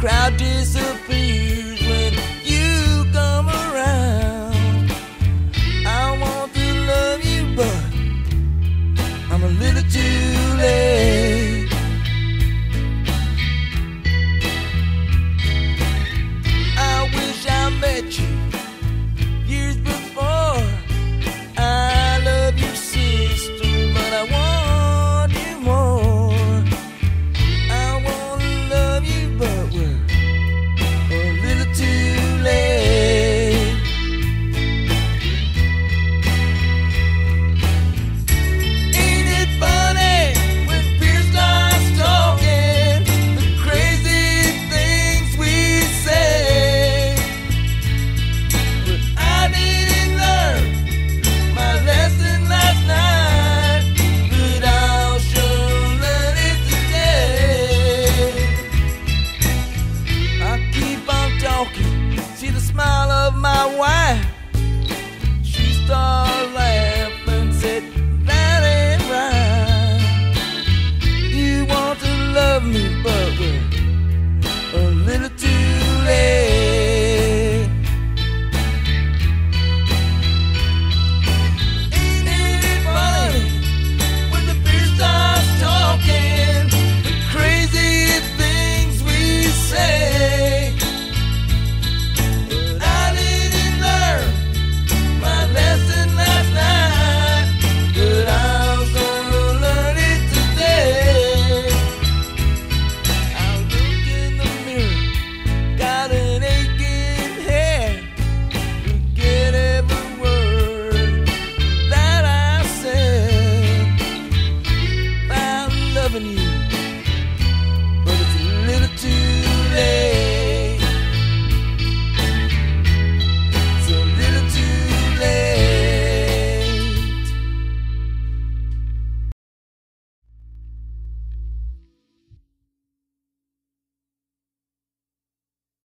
disappears when you come around. I want to love you, but I'm a little too late. I wish I met you Avenue.